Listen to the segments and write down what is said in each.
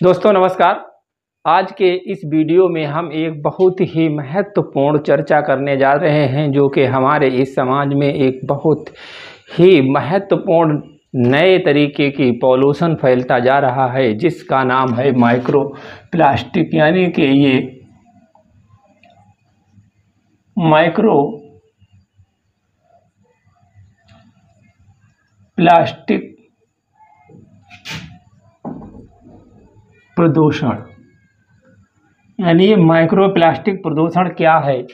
दोस्तों, नमस्कार। आज के इस वीडियो में हम एक बहुत ही महत्वपूर्ण चर्चा करने जा रहे हैं, जो कि हमारे इस समाज में एक बहुत ही महत्वपूर्ण नए तरीके की पॉल्यूशन फैलता जा रहा है, जिसका नाम है माइक्रो प्लास्टिक यानी कि ये माइक्रो प्लास्टिक प्रदूषण। यानी माइक्रोप्लास्टिक माइक्रो प्लास्टिक प्रदूषण क्या है?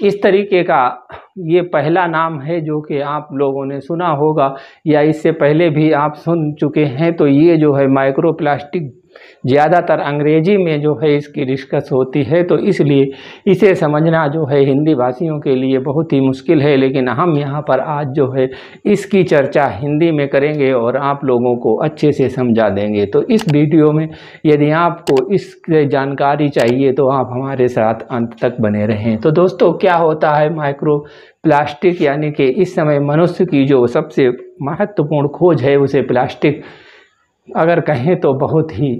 इस तरीके का ये पहला नाम है जो कि आप लोगों ने सुना होगा या इससे पहले भी आप सुन चुके हैं तो ये जो है माइक्रो प्लास्टिक ज़्यादातर अंग्रेज़ी में जो है इसकी डिस्कस होती है तो इसलिए इसे समझना जो है हिंदी भाषियों के लिए बहुत ही मुश्किल है। लेकिन हम यहाँ पर आज जो है इसकी चर्चा हिंदी में करेंगे और आप लोगों को अच्छे से समझा देंगे। तो इस वीडियो में यदि आपको इस जानकारी चाहिए तो आप हमारे साथ अंत तक बने रहें। तो दोस्तों, क्या होता है माइक्रो प्लास्टिक यानी कि इस समय मनुष्य की जो सबसे महत्वपूर्ण खोज है, उसे प्लास्टिक अगर कहें तो बहुत ही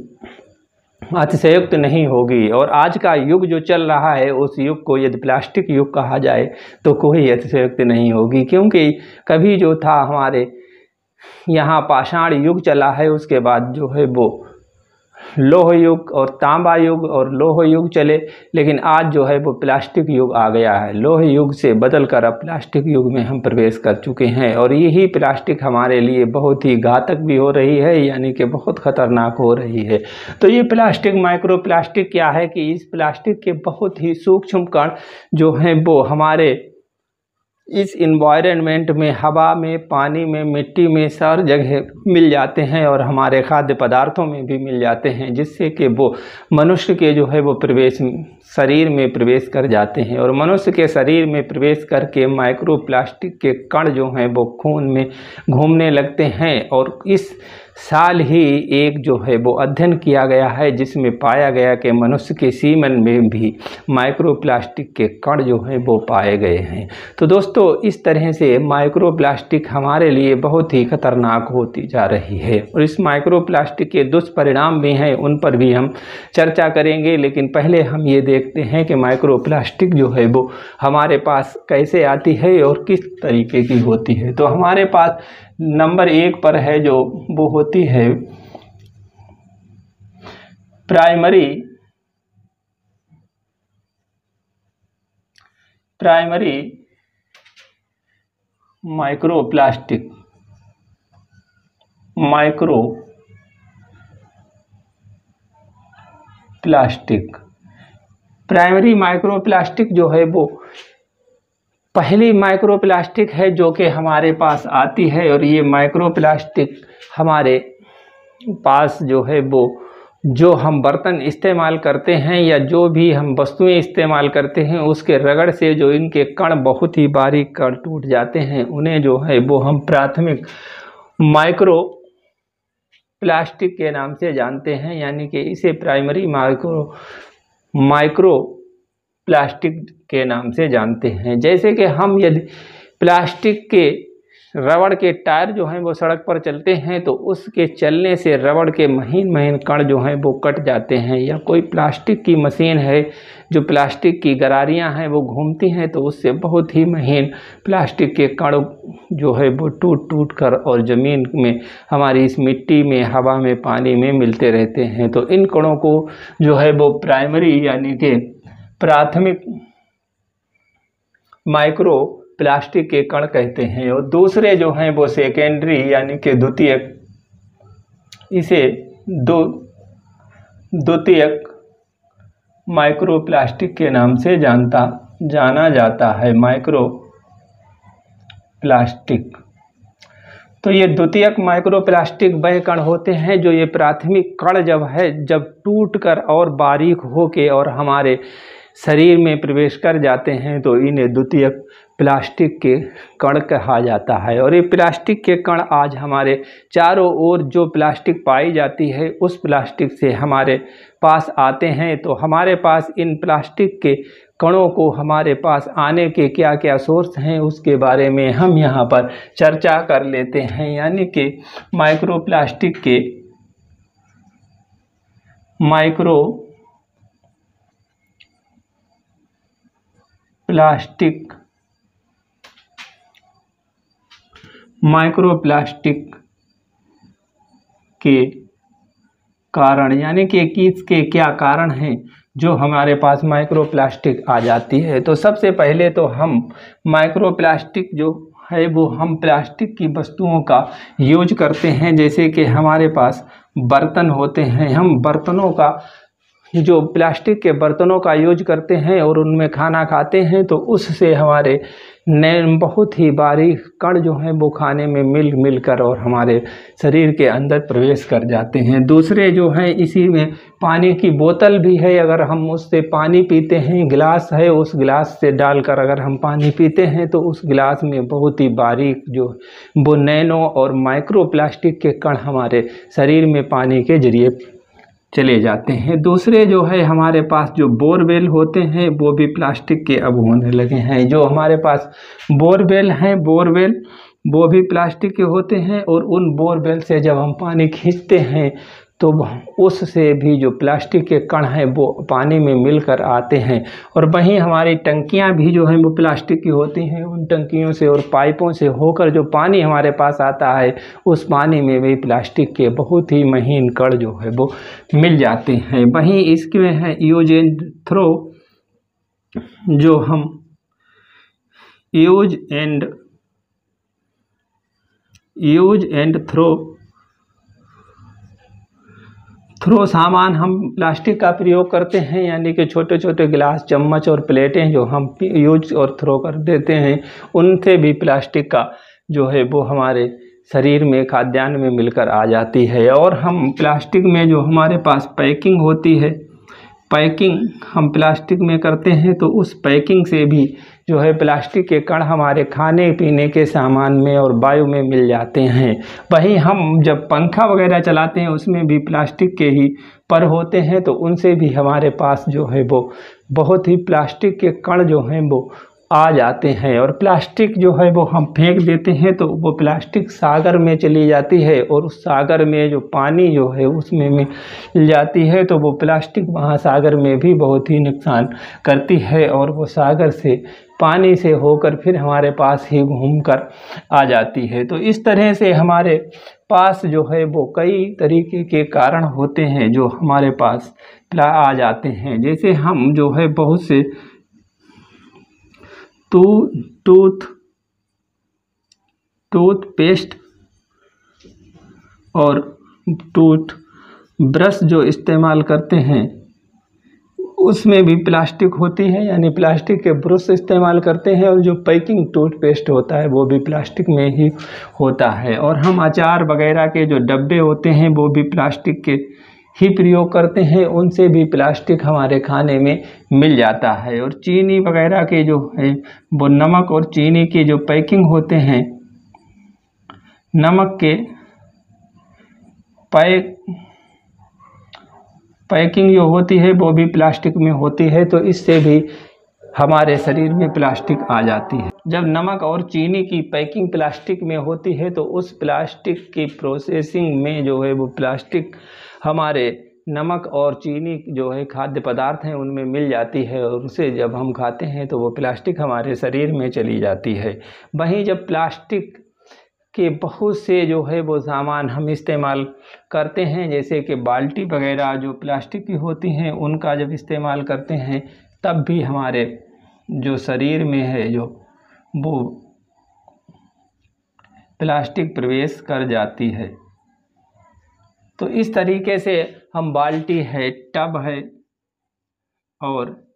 अतिशयुक्त नहीं होगी। और आज का युग जो चल रहा है, उस युग को यदि प्लास्टिक युग कहा जाए तो कोई अतिशयुक्त नहीं होगी। क्योंकि कभी जो था हमारे यहाँ पाषाण युग चला है, उसके बाद जो है वो लोह युग और तांबा युग और लोह युग चले, लेकिन आज जो है वो प्लास्टिक युग आ गया है। लोह युग से बदल कर अब प्लास्टिक युग में हम प्रवेश कर चुके हैं और यही प्लास्टिक हमारे लिए बहुत ही घातक भी हो रही है, यानी कि बहुत ख़तरनाक हो रही है। तो ये प्लास्टिक माइक्रो प्लास्टिक क्या है कि इस प्लास्टिक के बहुत ही सूक्ष्म कण जो हैं वो हमारे इस इन्वायरमेंट में, हवा में, पानी में, मिट्टी में सर जगह मिल जाते हैं और हमारे खाद्य पदार्थों में भी मिल जाते हैं, जिससे कि वो मनुष्य के जो है वो प्रवेश, शरीर में प्रवेश कर जाते हैं। और मनुष्य के शरीर में प्रवेश करके माइक्रोप्लास्टिक के कण जो हैं वो खून में घूमने लगते हैं और इस साल ही एक जो है वो अध्ययन किया गया है, जिसमें पाया गया कि मनुष्य के सीमन में भी माइक्रो प्लास्टिक के कण जो हैं वो पाए गए हैं। तो दोस्तों, इस तरह से माइक्रो प्लास्टिक हमारे लिए बहुत ही खतरनाक होती जा रही है और इस माइक्रो प्लास्टिक के दुष्परिणाम भी हैं, उन पर भी हम चर्चा करेंगे। लेकिन पहले हम ये देखते हैं कि माइक्रो जो है वो हमारे पास कैसे आती है और किस तरीके की होती है। तो हमारे पास नंबर एक पर है जो वो होती है। Primary primary micro plastic micro plastic primary micro plastic जो है वो पहली माइक्रो प्लास्टिक है जो कि हमारे पास आती है और ये माइक्रो प्लास्टिक हमारे पास जो है वो, जो हम बर्तन इस्तेमाल करते हैं या जो भी हम वस्तुएँ इस्तेमाल करते हैं, उसके रगड़ से जो इनके कण बहुत ही बारीक कण टूट जाते हैं। उन्हें जो है वो हम प्राथमिक माइक्रो प्लास्टिक के नाम से जानते हैं, यानी कि इसे प्राइमरी माइक्रो माइक्रो प्लास्टिक के नाम से जानते हैं। जैसे कि हम यदि प्लास्टिक के रबड़ के टायर जो हैं वो सड़क पर चलते हैं तो उसके चलने से रबड़ के महीन महीन कण जो हैं वो कट जाते हैं, या कोई प्लास्टिक की मशीन है जो प्लास्टिक की गरारियाँ हैं वो घूमती हैं तो उससे बहुत ही महीन प्लास्टिक के कण जो है वो टूट टूट कर और ज़मीन में, हमारी इस मिट्टी में, हवा में, पानी में मिलते रहते हैं। तो इन कणों को जो है वो प्राइमरी यानी कि प्राथमिक माइक्रो प्लास्टिक के कण कहते हैं और दूसरे जो हैं वो सेकेंडरी यानी कि द्वितीयक इसे दो द्वितीयक माइक्रो प्लास्टिक के नाम से जानता, जाना जाता है माइक्रो प्लास्टिक तो ये द्वितीयक माइक्रो प्लास्टिक वह कण होते हैं जो ये प्राथमिक कण जब है, जब टूट कर और बारीक होके और हमारे शरीर में प्रवेश कर जाते हैं तो इन्हें द्वितीय प्लास्टिक के कण कहा जाता है। और ये प्लास्टिक के कण आज हमारे चारों ओर जो प्लास्टिक पाई जाती है, उस प्लास्टिक से हमारे पास आते हैं। तो हमारे पास इन प्लास्टिक के कणों को हमारे पास आने के क्या क्या सोर्स हैं, उसके बारे में हम यहाँ पर चर्चा कर लेते हैं। यानी कि माइक्रो प्लास्टिक के माइक्रो प्लास्टिक। माइक्रोप्लास्टिक के कारण, यानी कि किसके क्या कारण हैं जो हमारे पास माइक्रोप्लास्टिक आ जाती है? तो सबसे पहले तो हम माइक्रोप्लास्टिक जो है, वो हम प्लास्टिक की वस्तुओं का यूज़ करते हैं। जैसे कि हमारे पास बर्तन होते हैं, हम बर्तनों का जो प्लास्टिक के बर्तनों का यूज़ करते हैं और उनमें खाना खाते हैं तो उससे हमारे नए बहुत ही बारीक कण जो हैं, वो खाने में मिल मिल कर और हमारे शरीर के अंदर प्रवेश कर जाते हैं। दूसरे जो हैं, इसी में पानी की बोतल भी है, अगर हम उससे पानी पीते हैं, गिलास है, उस गिलास से डालकर अगर हम पानी पीते हैं तो उस गिलास में बहुत ही बारीक जो वो नैनो और माइक्रो प्लास्टिक के कण हमारे शरीर में पानी के ज़रिए चले जाते हैं। दूसरे जो है, हमारे पास जो बोरवेल होते हैं, वो भी प्लास्टिक के अब होने लगे हैं। जो हमारे पास बोरवेल हैं, बोरवेल, वो भी प्लास्टिक के होते हैं और उन बोरवेल से जब हम पानी खींचते हैं तो उससे भी जो प्लास्टिक के कण हैं, वो पानी में मिलकर आते हैं। और वहीं हमारी टंकियाँ भी जो हैं, वो प्लास्टिक की होती हैं। उन टंकियों से और पाइपों से होकर जो पानी हमारे पास आता है, उस पानी में भी प्लास्टिक के बहुत ही महीन कण जो है, वो मिल जाते हैं। वहीं इसके हैं एंड थ्रो, जो हम use and use and throw throw सामान हम प्लास्टिक का प्रयोग करते हैं, यानी कि छोटे छोटे गिलास, चम्मच और प्लेटें जो हम यूज़ और थ्रो कर देते हैं, उनसे भी प्लास्टिक का जो है वो हमारे शरीर में, खाद्यान्न में मिलकर आ जाती है। और हम प्लास्टिक में जो हमारे पास पैकिंग होती है, पैकिंग हम प्लास्टिक में करते हैं तो उस पैकिंग से भी जो है प्लास्टिक के कण हमारे खाने, पीने के सामान में और वायु में मिल जाते हैं। वहीं हम जब पंखा वगैरह चलाते हैं, उसमें भी प्लास्टिक के ही पर होते हैं तो उनसे भी हमारे पास जो है वो बहुत ही प्लास्टिक के कण जो हैं वो आ जाते हैं और प्लास्टिक जो है वो हम फेंक देते हैं तो वो प्लास्टिक सागर में चली जाती है और उस सागर में जो पानी जो है उसमें मिल जाती है तो वो प्लास्टिक वहाँ सागर में भी बहुत ही नुकसान करती है और वो सागर से पानी से होकर फिर हमारे पास ही घूम कर आ जाती है। तो इस तरह से हमारे पास जो है वो कई तरीके के कारण होते हैं जो हमारे पास आ जाते हैं। जैसे हम जो है बहुत से टू टूथ टूथपेस्ट और टूथ ब्रश जो इस्तेमाल करते हैं उसमें भी प्लास्टिक होती है, यानी प्लास्टिक के ब्रश इस्तेमाल करते हैं और जो पैकिंग टूथपेस्ट होता है, वो भी प्लास्टिक में ही होता है। और हम अचार वगैरह के जो डब्बे होते हैं, वो भी प्लास्टिक के ही प्रयोग करते हैं, उनसे भी प्लास्टिक हमारे खाने में मिल जाता है। और चीनी वगैरह के जो है, वो नमक और चीनी के जो पैकिंग होते हैं, नमक के पैक पैकिंग जो होती है, वो भी प्लास्टिक में होती है तो इससे भी हमारे शरीर में प्लास्टिक आ जाती है। जब नमक और चीनी की पैकिंग प्लास्टिक में होती है तो उस प्लास्टिक की प्रोसेसिंग में जो है, वो प्लास्टिक हमारे नमक और चीनी जो है, खाद्य पदार्थ हैं, उनमें मिल जाती है और उसे जब हम खाते हैं तो वो प्लास्टिक हमारे शरीर में चली जाती है। वहीं जब प्लास्टिक के बहुत से जो है वो सामान हम इस्तेमाल करते हैं, जैसे कि बाल्टी वगैरह जो प्लास्टिक की होती हैं, उनका जब इस्तेमाल करते हैं, तब भी हमारे जो शरीर में है जो वो प्लास्टिक प्रवेश कर जाती है। तो इस तरीके से हम बाल्टी है, टब है और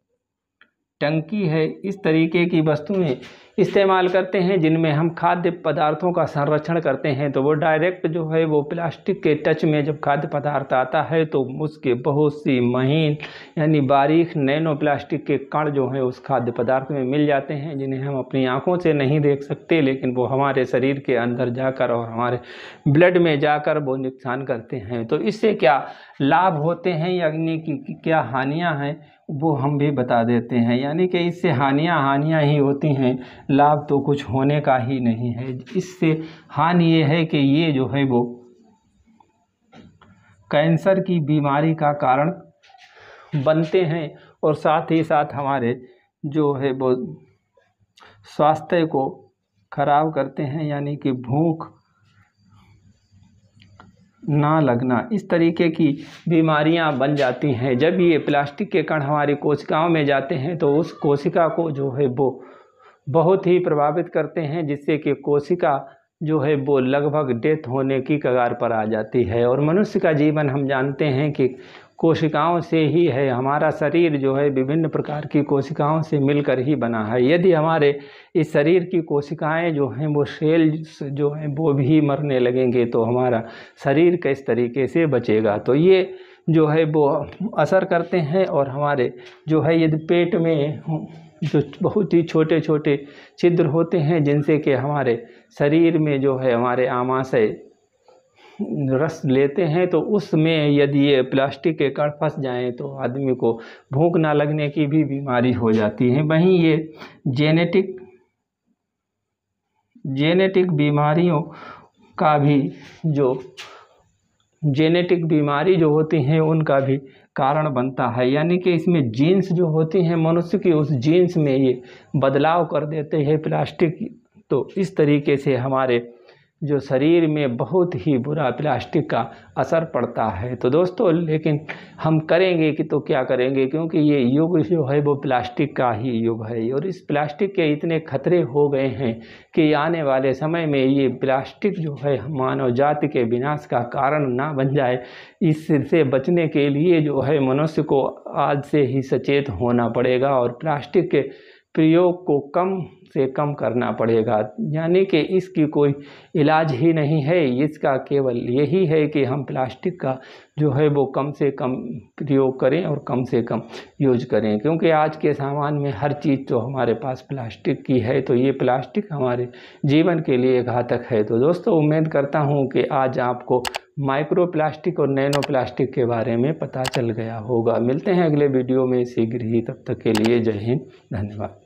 टंकी है। इस तरीके की वस्तुएँ इस्तेमाल करते हैं, जिनमें हम खाद्य पदार्थों का संरक्षण करते हैं। तो वो डायरेक्ट जो है, वो प्लास्टिक के टच में जब खाद्य पदार्थ आता है तो उसके बहुत सी महीन, यानी बारीक नैनो प्लास्टिक के कण जो हैं, उस खाद्य पदार्थ में मिल जाते हैं, जिन्हें हम अपनी आँखों से नहीं देख सकते, लेकिन वो हमारे शरीर के अंदर जाकर और हमारे ब्लड में जाकर वो नुकसान करते हैं। तो इससे क्या लाभ होते हैं, यानी कि क्या हानियाँ हैं? वो हम भी बता देते हैं। यानी कि इससे हानियाँ हानियाँ ही होती हैं, लाभ तो कुछ होने का ही नहीं है। इससे हानि ये है कि ये जो है वो कैंसर की बीमारी का कारण बनते हैं और साथ ही साथ हमारे जो है वो स्वास्थ्य को खराब करते हैं। यानी कि भूख ना लगना। इस तरीके की बीमारियाँ बन जाती हैं। जब ये प्लास्टिक के कण हमारी कोशिकाओं में जाते हैं तो उस कोशिका को जो है वो बहुत ही प्रभावित करते हैं, जिससे कि कोशिका जो है वो लगभग डेथ होने की कगार पर आ जाती है। और मनुष्य का जीवन हम जानते हैं कि कोशिकाओं से ही है। हमारा शरीर जो है विभिन्न प्रकार की कोशिकाओं से मिलकर ही बना है। यदि हमारे इस शरीर की कोशिकाएँ जो हैं वो सेल जो हैं वो भी मरने लगेंगे तो हमारा शरीर किस तरीके से बचेगा? तो ये जो है वो असर करते हैं और हमारे जो है यदि पेट में जो बहुत ही छोटे छोटे छिद्र होते हैं, जिनसे कि हमारे शरीर में जो है, हमारे आमाशय रस लेते हैं तो उसमें यदि ये प्लास्टिक के कण फंस जाएँ तो आदमी को भूख ना लगने की भी बीमारी हो जाती है। वहीं ये जेनेटिक जेनेटिक बीमारियों का भी जो जेनेटिक बीमारी जो होती हैं, उनका भी कारण बनता है। यानी कि इसमें जीन्स जो होती हैं, मनुष्य की उस जीन्स में ये बदलाव कर देते हैं प्लास्टिक। तो इस तरीके से हमारे जो शरीर में बहुत ही बुरा प्लास्टिक का असर पड़ता है। तो दोस्तों, लेकिन हम करेंगे कि तो क्या करेंगे? क्योंकि ये युग जो है, वो प्लास्टिक का ही युग है। और इस प्लास्टिक के इतने खतरे हो गए हैं कि आने वाले समय में ये प्लास्टिक जो है, मानव जाति के विनाश का कारण ना बन जाए। इससे बचने के लिए जो है, मनुष्य को आज से ही सचेत होना पड़ेगा और प्लास्टिक के प्रयोग को कम से कम करना पड़ेगा। यानी कि इसकी कोई इलाज ही नहीं है, इसका केवल यही है कि हम प्लास्टिक का जो है वो कम से कम प्रयोग करें और कम से कम यूज़ करें। क्योंकि आज के सामान में हर चीज़ तो हमारे पास प्लास्टिक की है तो ये प्लास्टिक हमारे जीवन के लिए घातक है। तो दोस्तों, उम्मीद करता हूँ कि आज आपको माइक्रो प्लास्टिक और नैनो प्लास्टिक के बारे में पता चल गया होगा। मिलते हैं अगले वीडियो में शीघ्र ही। तब तक के लिए जय हिंद, धन्यवाद।